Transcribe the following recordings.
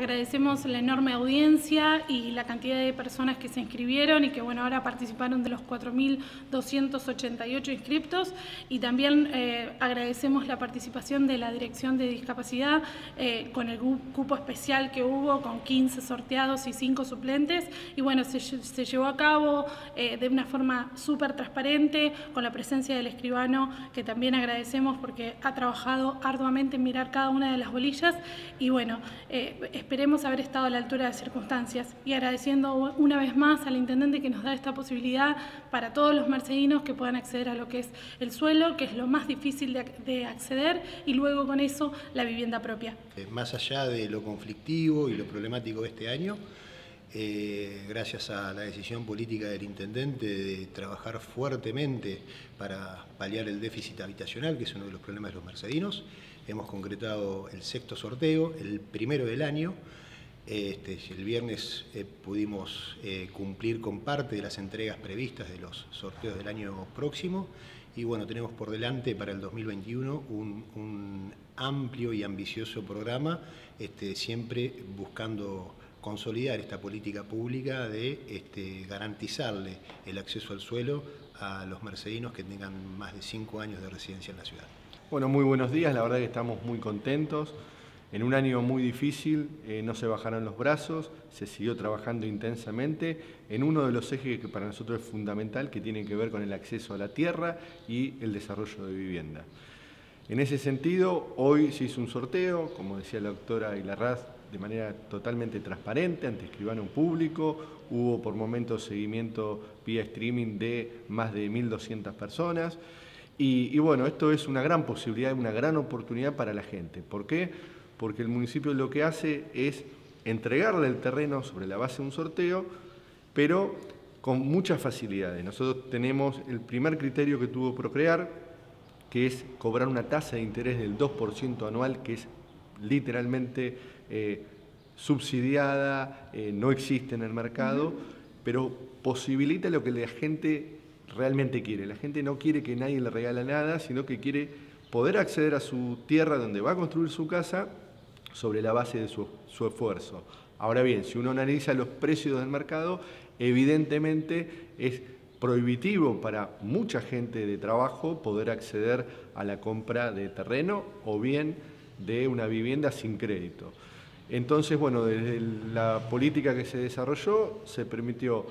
agradecemos la enorme audiencia y la cantidad de personas que se inscribieron y que bueno, ahora participaron de los 4.288 inscriptos. Y también eh, agradecemos la participación de la Dirección de Discapacidad eh, con el cupo especial que hubo con 15 sorteados y 5 suplentes. Y bueno, se, se llevó a cabo eh, de una forma súper transparente con la presencia del escribano que también agradecemos porque ha trabajado arduamente en mirar cada una de las bolillas. Y bueno, esperemos haber estado a la altura de las circunstancias y agradeciendo una vez más al intendente que nos da esta posibilidad para todos los mercedinos que puedan acceder a lo que es el suelo, que es lo más difícil de, acceder, y luego con eso la vivienda propia. Eh, más allá de lo conflictivo y lo problemático de este año, eh, gracias a la decisión política del intendente de trabajar fuertemente para paliar el déficit habitacional, que es uno de los problemas de los mercedinos, hemos concretado el sexto sorteo, el primero del año, este, el viernes eh, pudimos eh, cumplir con parte de las entregas previstas de los sorteos del año próximo. Y bueno, tenemos por delante para el 2021 un, amplio y ambicioso programa, este, siempre buscando consolidar esta política pública de este, garantizarle el acceso al suelo a los mercedinos que tengan más de cinco años de residencia en la ciudad. Bueno, muy buenos días, la verdad que estamos muy contentos. En un año muy difícil eh, no se bajaron los brazos, se siguió trabajando intensamente en uno de los ejes que para nosotros es fundamental, que tiene que ver con el acceso a la tierra y el desarrollo de vivienda. En ese sentido, hoy se hizo un sorteo, como decía la doctora Ilarraz, de manera totalmente transparente, ante escribano público, hubo por momentos seguimiento vía streaming de más de 1.200 personas, y, y bueno, esto es una gran posibilidad, una gran oportunidad para la gente. ¿Por qué? porque el municipio lo que hace es entregarle el terreno sobre la base de un sorteo, pero con muchas facilidades. Nosotros tenemos el primer criterio que tuvo Procrear, que es cobrar una tasa de interés del 2% anual, que es literalmente eh, subsidiada, eh, no existe en el mercado, pero posibilita lo que la gente realmente quiere. La gente no quiere que nadie le regale nada, sino que quiere poder acceder a su tierra donde va a construir su casa sobre la base de su, esfuerzo. Ahora bien, si uno analiza los precios del mercado, evidentemente es prohibitivo para mucha gente de trabajo poder acceder a la compra de terreno o bien de una vivienda sin crédito. Entonces, bueno, desde la política que se desarrolló se permitió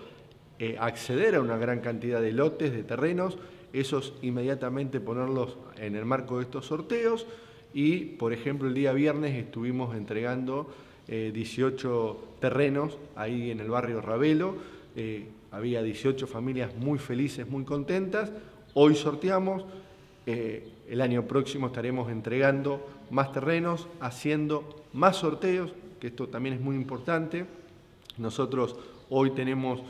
eh, acceder a una gran cantidad de lotes de terrenos, esos inmediatamente ponerlos en el marco de estos sorteos, y, por ejemplo, el día viernes estuvimos entregando 18 eh, terrenos ahí en el barrio Ravelo. Eh, había 18 familias muy felices, muy contentas. Hoy sorteamos, eh, el año próximo estaremos entregando más terrenos, haciendo más sorteos, que esto también es muy importante. Nosotros hoy tenemos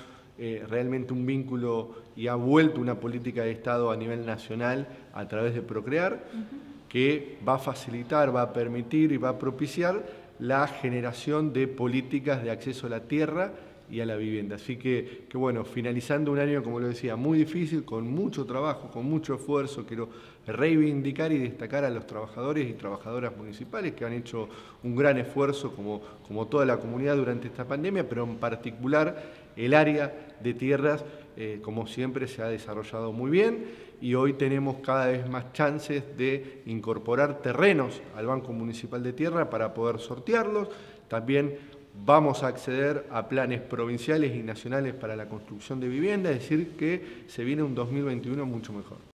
realmente un vínculo y ha vuelto una política de Estado a nivel nacional a través de Procrear que va a facilitar, va a permitir y va a propiciar la generación de políticas de acceso a la tierra y a la vivienda. Así que, bueno, finalizando un año, como lo decía, muy difícil, con mucho trabajo, con mucho esfuerzo, quiero reivindicar y destacar a los trabajadores y trabajadoras municipales que han hecho un gran esfuerzo, como, como toda la comunidad durante esta pandemia, pero en particular el área de tierras, eh, como siempre, se ha desarrollado muy bien y hoy tenemos cada vez más chances de incorporar terrenos al Banco Municipal de Tierra para poder sortearlos. También vamos a acceder a planes provinciales y nacionales para la construcción de vivienda, es decir, que se viene un 2021 mucho mejor.